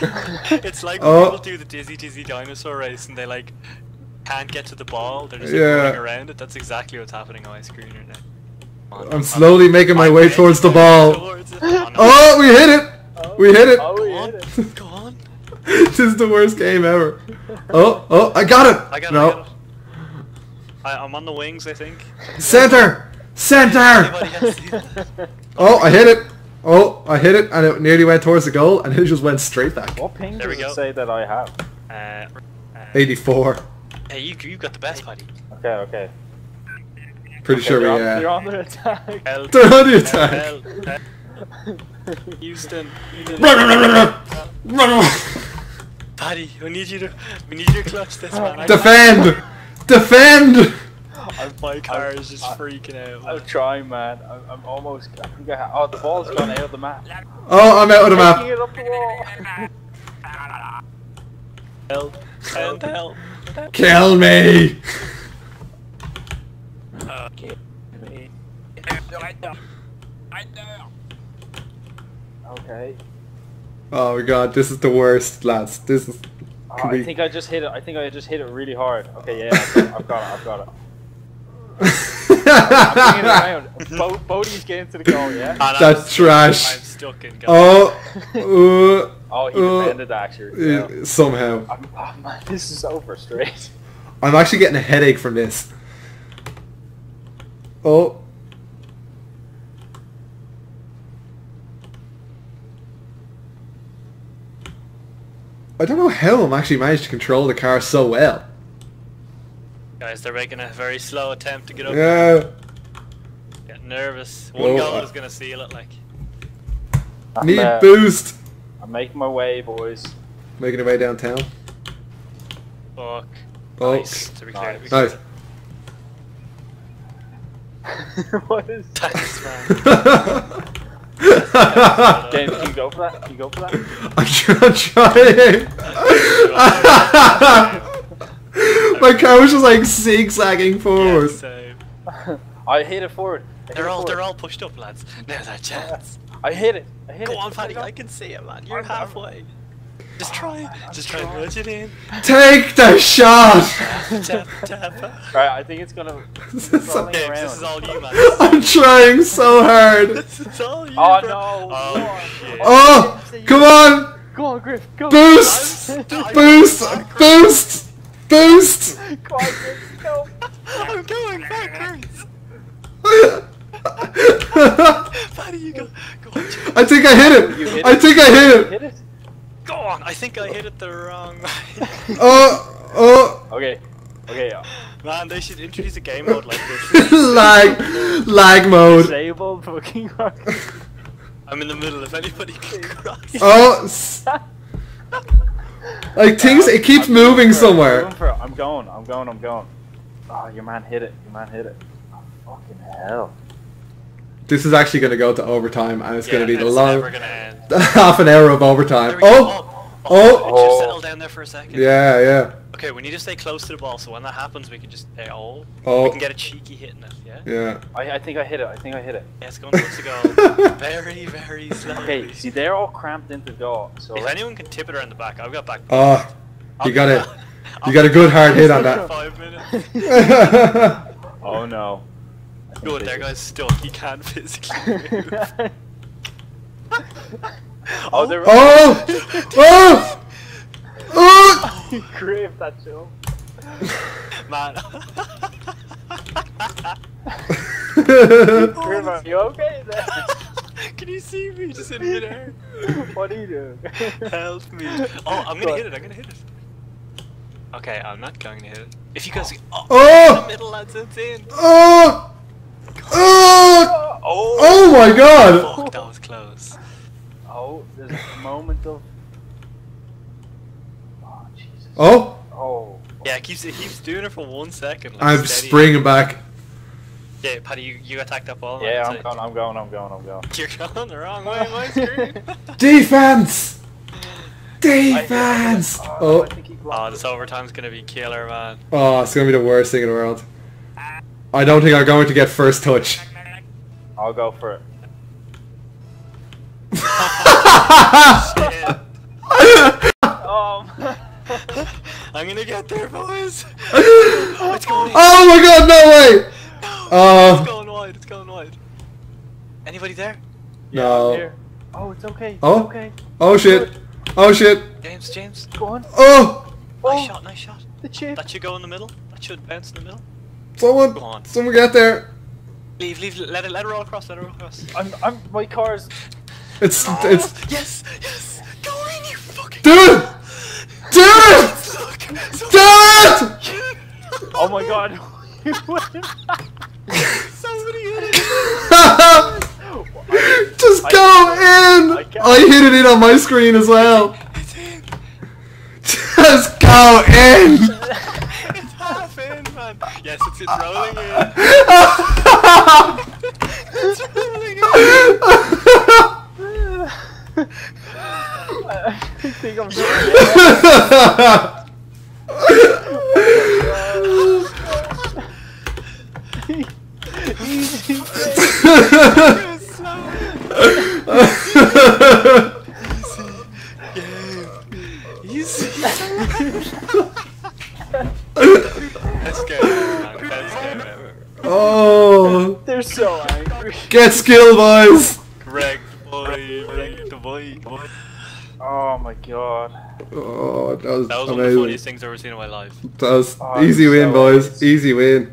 it's like when Oh. people do the dizzy dizzy dinosaur race and they like can't get to the ball. They're just like, Yeah. running around it. That's exactly what's happening on my screen right now. On, I'm slowly making my way towards the ball. towards. Oh. Oh, we hit it! Oh. We hit it! Oh, Go we on, hit it. go on. this is the worst game ever. Oh, oh, I got it! I got it. no. I got it. I, I'm on the wings, I think. Center! Center! Anybody got to see that? Oh, I hit it! Oh, I hit it and it nearly went towards the goal and it just went straight back. What ping There we does it go. say that I have? Uh, uh, 84. hey, you you got the best, buddy. Okay, okay. Pretty okay sure we, they're, on, uh... they're on the attack. Help. They're on the attack. Help. Help. Houston. you did it. Run, run, run, run, run, run, run. Paddy, we need you to we need you to clutch this man. I- Defend! Defend! My car is just I- freaking out. I'm trying, man. I'm, I'm almost. I think I oh, the ball's gone out of the map. Oh, I'm out of the Taking map. it up the wall. Help! Help! Help! Kill me! Okay. okay. Oh my god, this is the worst, lads. This is... Oh, I think I just hit it. I think I just hit it really hard. Okay, yeah, I've got, I've got it. I've got it. I'm bringing it around. Bo- Bodie's getting to the goal, yeah? And I'm That's stuck- trash. I'm stuck in goal. Oh, Oh, he Uh, defended actually. uh, Yeah. somehow. I'm, oh man, this is so frustrating. I'm actually getting a headache from this. Oh. I don't know how I'm actually managed to control the car so well. Guys, they're making a very slow attempt to get up. Yeah. Getting nervous. One Oh, goal uh, is gonna seal it. Like. I'm, Need uh, boost. I'm making my way, boys. Making our way downtown. Fuck. Oh. Nice. To be clear. to be Nice. clear. what is Thanks, man. James, can you go for that? Can you go for that? I'm trying. My car was just like zigzagging Yeah, forward. same. I hit it forward. Hit They're it all forward. they're all pushed up, lads. Now that chance. I hit it. I hit Go it. on, I Paddy. I can see it, man. You're I'm- I'm- halfway. Just try. I'm Just try and trying. nudge it in. Take the shot. tap, tap. Right, I think it's gonna. This is so- rolling this is all you, man. I'm trying so hard. This is all you. Oh bro. no! Oh on. shit. Oh, come on. Go on, Griff. Go. Boost. Boost. Boost. Boost. Go on, Go. I'm going backwards. Paddy, you go. Go on, I think I hit You it. hit I it? think I hit it. Hit it. Go on. I think I hit it the wrong way. Oh, oh. Okay. Okay. uh, Man, they should introduce a game mode like this. lag, lag mode. Disable fucking. I'm in the middle. If anybody can cross. Oh, s- like things. It keeps I'm moving for it, I'm somewhere. it, I'm going. I'm going. I'm going. Oh, your man hit it. Your man hit it. Oh, fucking hell. This is actually going to go to overtime, and it's Yeah, going to be the it's long never gonna end. half an hour of overtime. we go. Oh, oh, oh. Just Oh. settle down there for a second. yeah, yeah. Okay, we need to stay close to the ball, so when that happens, we can just uh, oh, Oh. we can get a cheeky hit in it. Yeah. Yeah. I, I think I hit it. I think I hit it. Yeah, it's going towards the goal. very, very slowly. Okay, see, they're all cramped into the goal. So If anyone can tip it around the back, I've got back. Oh, I'll you got it. You got a good hard hit on that. Five minutes. Oh no. Good, this that is- guy's stuck. He can't physically move. oh, they're oh, oh, oh. Griff, that show. Man. Griff, are you okay there? Can you see me just in midair? what are you doing? Help me. Oh, I'm gonna hit it, I'm gonna hit it. Okay, I'm not going to hit it. If you guys oh, Oh! the middle lads, it's in. Oh, oh, Oh! oh my god. Fuck, that was close. Oh, there's a moment of. Oh, Oh, Oh. Yeah, it keeps it keeps doing it for one second. Like I'm steady. springing back. Yeah, Paddy, you, you attack that ball. Yeah, I'm going, I'm going, I'm going, I'm going. You're going the wrong way, my screen. Defense. I hit it, Defense. I hit it. Oh, I think he oh, this overtime's gonna be killer, man. oh, it's gonna be the worst thing in the world. I don't think I'm going to get first touch. I'll go for it. Shit. I'm gonna get there, boys. it's. Oh my god, no way! Uh, it's going wide. It's going wide. Anybody there? Yeah, No. I'm here. Oh, it's okay. It's Oh. okay. oh shit. Oh shit. James, James. Go on. Oh! Oh, Nice shot, nice shot. the chip. That should go in the middle. That should bounce in the middle. Someone, Go on. someone get there. Leave, leave, let it, let her roll across, let it roll across. I'm, I'm, my car's. It's, it's, yes, yes. Go in, you fucking. Dude! it! Do it! Look, so- Do it! Oh my god. You went- Somebody hit it. Just I- go in! I I hit it in on my screen as well. Just go in! It's half in, man. Yes, it's, it's rolling in. It's rolling in. I think I'm Easy. It's so easy. Best game ever, man. Best game ever. oh, They're so angry. get skill, boys. Greg, boy, Greg, the boy, boy. Oh my god. Oh, that was, That was one of the amazing. funniest things I've ever seen in my life. That was Oh, easy win, so boys. amazed. Easy win.